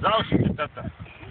Завжди тата. Ай.